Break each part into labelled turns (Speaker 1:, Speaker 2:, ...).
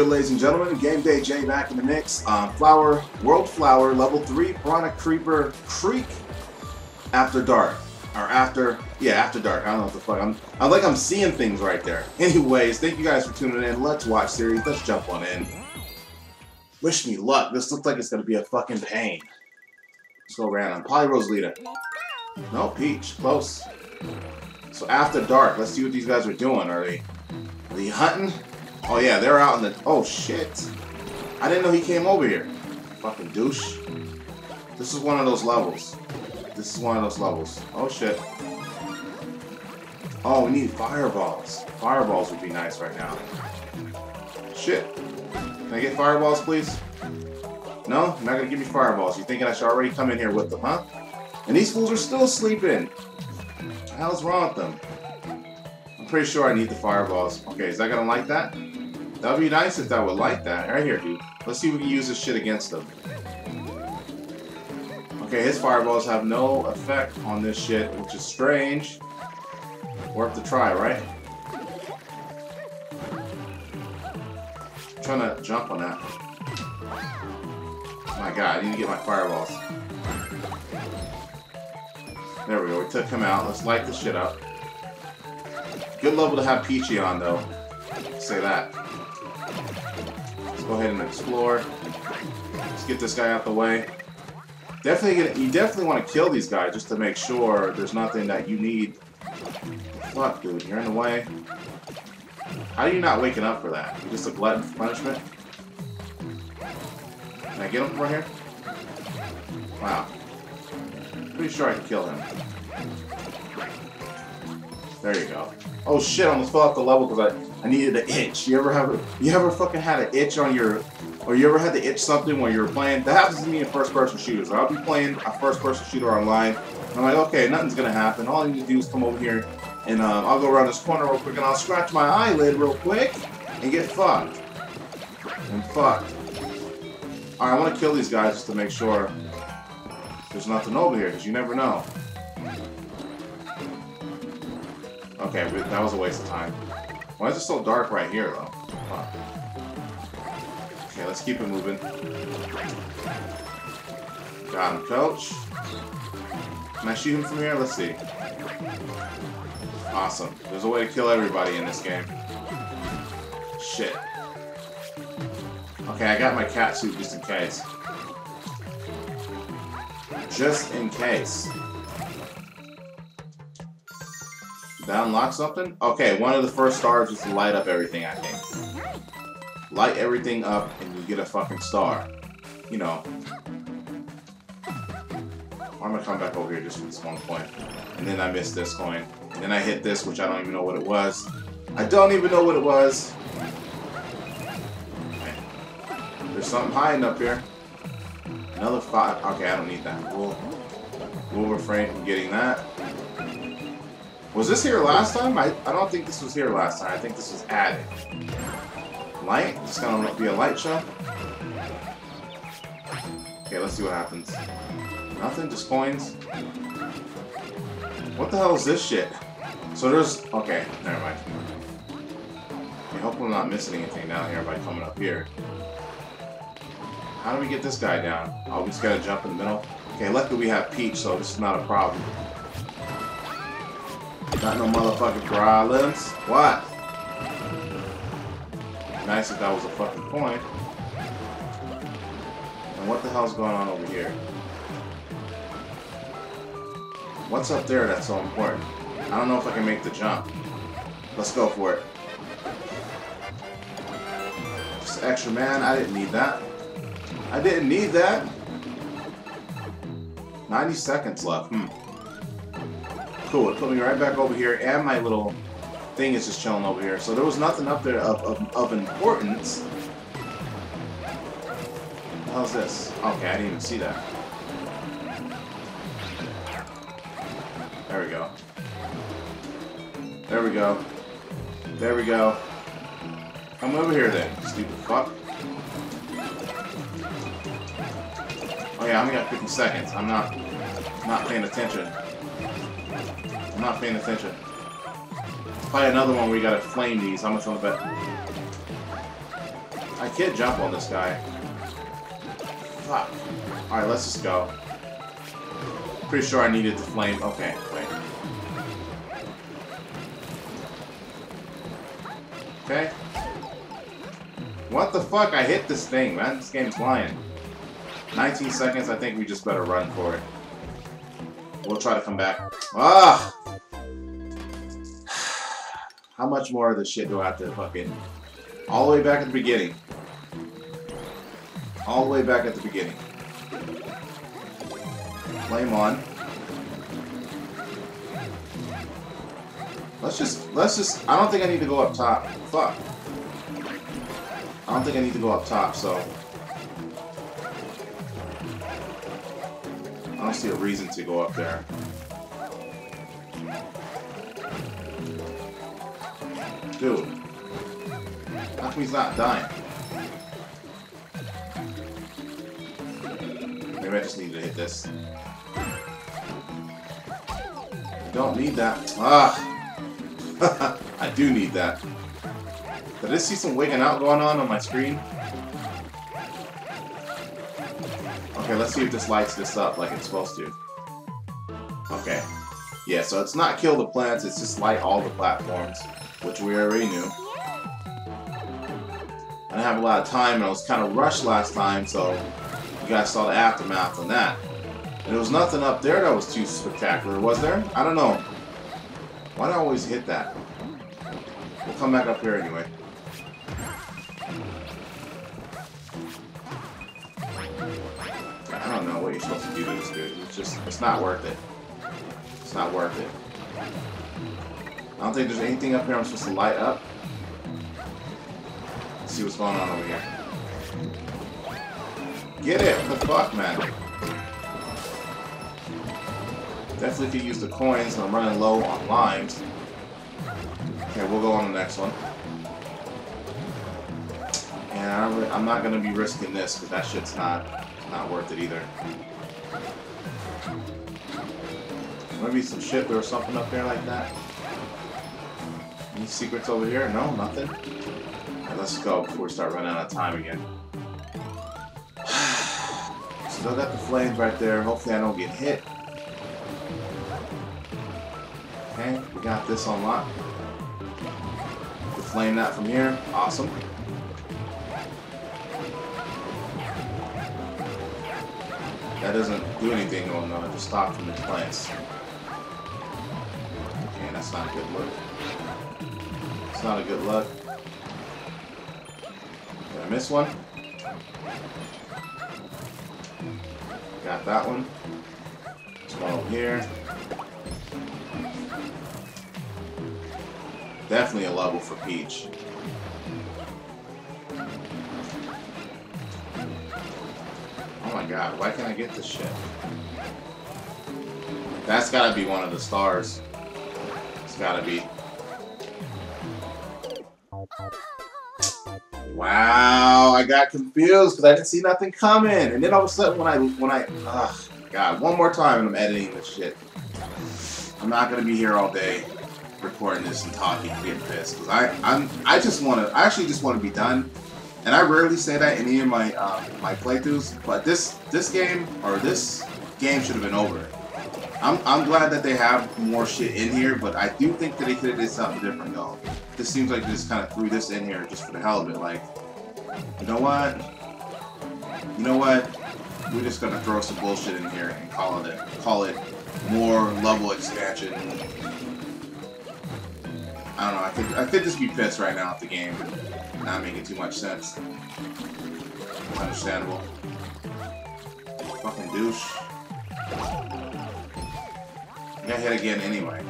Speaker 1: Good ladies and gentlemen? Gameday J back in the mix. Um, Flower, World Flower, level 3, Piranha Creeper Creek After Dark. Or after, yeah, after dark. I don't know what the fuck. I'm, I like I'm seeing things right there. Anyways, thank you guys for tuning in. Let's watch series. Let's jump on in. Wish me luck. This looks like it's gonna be a fucking pain. Let's go random. Probably Rosalina. No, Peach. Close. So after dark, let's see what these guys are doing. Are they, are they hunting? Oh yeah, they're out in the. Oh shit! I didn't know he came over here. Fucking douche. This is one of those levels. This is one of those levels. Oh shit. Oh, we need fireballs. Fireballs would be nice right now. Shit. Can I get fireballs, please? No? You're not gonna give me fireballs. You thinking I should already come in here with them, huh? And these fools are still sleeping. What the hell's wrong with them? I'm pretty sure I need the fireballs. Okay, is that gonna like that? That would be nice if that would like that. Right here, dude. Let's see if we can use this shit against them. Okay, his fireballs have no effect on this shit, which is strange. Worth the try, right? I'm trying to jump on that. Oh My god, I need to get my fireballs. There we go, we took him out. Let's light this shit up. Good level to have Peachy on, though. Say that. Go ahead and explore. Let's get this guy out the way. Definitely, gonna, you definitely want to kill these guys just to make sure there's nothing that you need. Fuck, dude, you're in the way. How are you not waking up for that? You're just a glutton for punishment? Can I get him from here? Wow. Pretty sure I can kill him. There you go. Oh shit, I almost fell off the level because I, I needed an itch. You ever have a, you ever fucking had an itch on your or you ever had to itch something when you were playing? That happens to me in first-person shooters. I'll be playing a first-person shooter online. I'm like, okay, nothing's gonna happen. All I need to do is come over here, and um, I'll go around this corner real quick, and I'll scratch my eyelid real quick, and get fucked. And fucked. Alright, I want to kill these guys just to make sure there's nothing over here, because you never know. Okay, that was a waste of time. Why is it so dark right here, though? Okay, let's keep it moving. Got him, coach. Can I shoot him from here? Let's see. Awesome. There's a way to kill everybody in this game. Shit. Okay, I got my cat suit just in case. Just in case. Unlock something? Okay, one of the first stars is to light up everything, I think. Light everything up and you get a fucking star. You know. I'm gonna come back over here just for this one point. And then I missed this coin. And then I hit this, which I don't even know what it was. I don't even know what it was. There's something hiding up here. Another five. Okay, I don't need that. We'll, we'll refrain from getting that. Was this here last time? I, I don't think this was here last time. I think this was added. Light? Just gonna be a light show? Okay, let's see what happens. Nothing? Just coins? What the hell is this shit? So there's... Okay, never mind. I hope I'm not missing anything down here by coming up here. How do we get this guy down? Oh, we just gotta jump in the middle? Okay, luckily we have Peach, so this is not a problem. Got no motherfucking problems. What? Nice if that was a fucking point. And what the hell's going on over here? What's up there that's so important? I don't know if I can make the jump. Let's go for it. Just extra man, I didn't need that. I didn't need that. 90 seconds left. Hmm. Cool, it put me right back over here, and my little thing is just chilling over here. So there was nothing up there of, of, of importance. How's this? Okay, I didn't even see that. There we go. There we go. There we go. Come over here then, stupid fuck. Oh yeah, I only got 50 seconds. I'm not not paying attention. I'm not paying attention. Probably another one where you gotta flame these. How much on the bet? I can't jump on this guy. Fuck. Alright, let's just go. Pretty sure I needed the flame. Okay, wait. Okay. What the fuck? I hit this thing, man. This game's flying. 19 seconds, I think we just better run for it. We'll try to come back. Ah! How much more of this shit do I have to fucking... All the way back at the beginning. All the way back at the beginning. Flame on. Let's just, let's just, I don't think I need to go up top. Fuck. I don't think I need to go up top, so. Don't see a reason to go up there. Dude. How come he's not dying? Maybe I just need to hit this. Don't need that. Ah! I do need that. Did I see some wigging out going on on my screen? Okay, let's see if this lights this up like it's supposed to. Okay. Yeah, so it's not kill the plants, it's just light all the platforms, which we already knew. I didn't have a lot of time, and I was kind of rushed last time, so you guys saw the aftermath on that. And there was nothing up there that was too spectacular, was there? I don't know. Why do I always hit that? We'll come back up here anyway. What you're supposed to do to this dude. It's just, it's not worth it. It's not worth it. I don't think there's anything up here I'm supposed to light up. Let's see what's going on over here. Get it! What the fuck, man? Definitely could use the coins, I'm running low on limes. Okay, we'll go on the next one. And I'm, not going to be risking this, because that shit's not, not worth it either. Maybe some ship or something up there like that. Any secrets over here? No, nothing? Right, let's go before we start running out of time again. Still got the flames right there. Hopefully I don't get hit. Okay, we got this on lock. Flame that from here. Awesome. That doesn't do anything Oh uh, no, just stop from the plants. And that's not a good look. It's not a good look. Did I miss one? Got that one. There's one over here. Definitely a level for Peach. God, why can't I get this shit? That's gotta be one of the stars. It's gotta be. Wow, I got confused because I didn't see nothing coming. And then all of a sudden when I, when I, oh god, one more time and I'm editing this shit. I'm not gonna be here all day recording this and talking and getting pissed because I I'm I just want to I actually just want to be done, and I rarely say that in any of my uh, my playthroughs. But this this game or this game should have been over. I'm I'm glad that they have more shit in here, but I do think that they could have did something different though. This seems like they just kind of threw this in here just for the hell of it. Like, you know what? You know what? We're just gonna throw some bullshit in here and call it call it more level expansion I don't know. I could I could just be pissed right now at the game, not making too much sense. Understandable. Fucking douche. Got hit again anyway.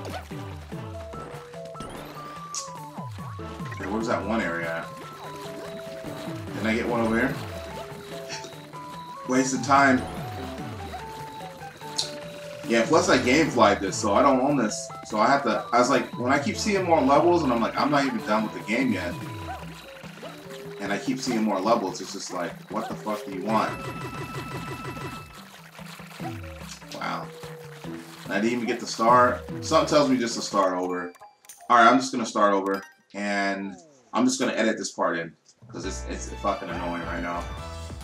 Speaker 1: Okay, where's that one area at? Didn't I get one over here? Wasted time. Yeah, plus I gameflied this, so I don't own this. So I have to, I was like, when I keep seeing more levels, and I'm like, I'm not even done with the game yet. And I keep seeing more levels, it's just like, what the fuck do you want? Wow. And I didn't even get to start. Something tells me just to start over. Alright, I'm just to start over. And I'm just to edit this part in. Because it's, it's fucking annoying right now.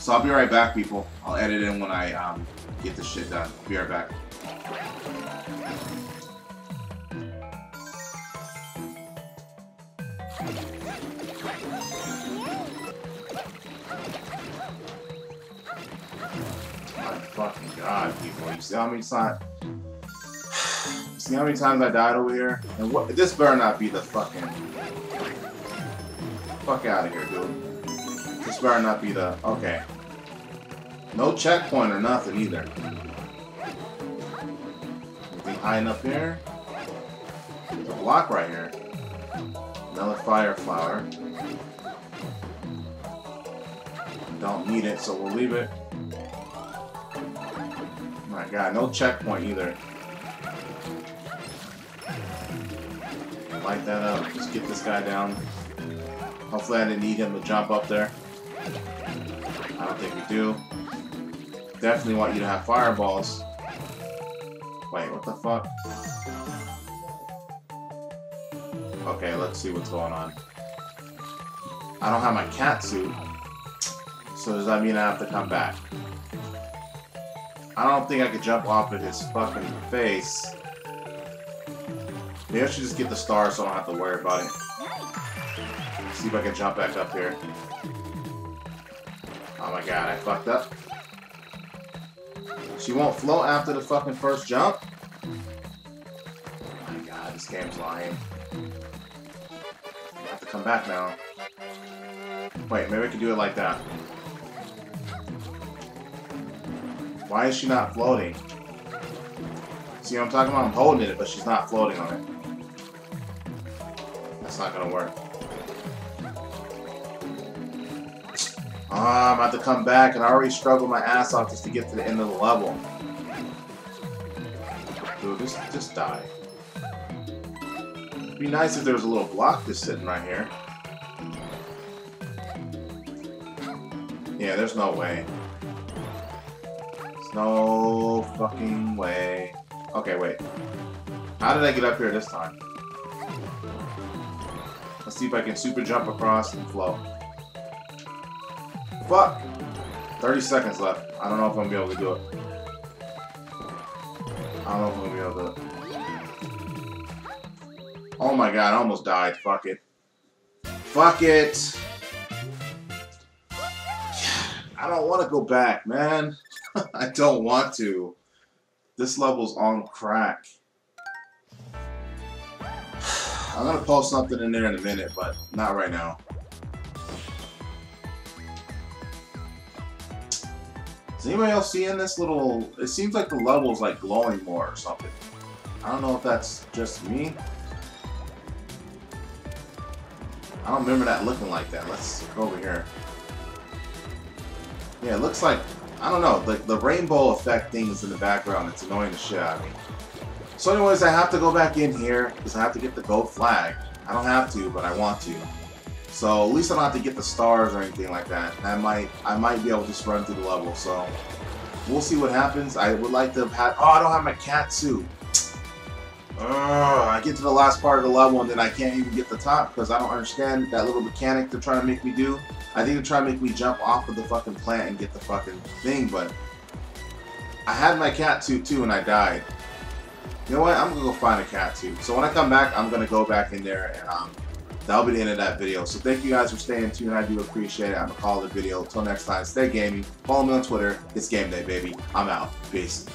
Speaker 1: So I'll be right back, people. I'll edit in when I um, get this shit done. I'll Be right back. My fucking god, people. You see how many times... See how many times I died over here? And what? This better not be the fucking... Fuck out of here, dude. This better not be the... Okay. No checkpoint or nothing either. Anything high enough here? There's a block right here. Another fire flower. Don't need it, so we'll leave it. My god, no checkpoint either. Light that up. Just get this guy down. Hopefully I didn't need him to jump up there. I don't think we do. Definitely want you to have fireballs. Wait, what the fuck? Okay, let's see what's going on. I don't have my cat suit. So does that mean I have to come back? I don't think I could jump off of his fucking face. Maybe I should just get the star so I don't have to worry about it. See if I can jump back up here. Oh my god, I fucked up. She won't float after the fucking first jump? Oh my god, this game's lying. I have to come back now. Wait, maybe I can do it like that. Why is she not floating? See what I'm talking about? I'm holding it, but she's not floating on it. That's not gonna work. Ah, I'm about to come back, and I already struggled my ass off just to get to the end of the level. Dude, just, just die. It'd be nice if there was a little block just sitting right here. Yeah, there's no way. There's no fucking way. Okay, wait. How did I get up here this time? Let's see if I can super jump across and float. Fuck! 30 seconds left. I don't know if I'm gonna be able to do it. I don't know if I'm gonna be able to. Oh my god, I almost died. Fuck it. Fuck it! I don't want to go back, man. I don't want to. This level's on crack. I'm gonna post something in there in a minute, but not right now. Anybody else seeing this little... It seems like the level's like glowing more or something. I don't know if that's just me. I don't remember that looking like that. Let's go over here. Yeah, it looks like... I don't know. Like the rainbow effect things in the background. It's annoying the shit out of me. So anyways, I have to go back in here because I have to get the gold flag. I don't have to, but I want to. So at least I don't have to get the stars or anything like that. I might I might be able to just run through the level. So we'll see what happens. I would like to have had. Oh, I don't have my cat suit. I get to the last part of the level and then I can't even get the top because I don't understand that little mechanic they're trying to make me do. I think they're trying to make me jump off of the fucking plant and get the fucking thing, but I had my cat suit too and I died. You know what? I'm gonna go find a cat suit. So when I come back, I'm gonna go back in there and um, that'll be the end of that video. So thank you guys for staying tuned. I do appreciate it. I'm gonna call the video. Until next time, stay gaming. Follow me on Twitter. It's game day, baby. I'm out. Peace.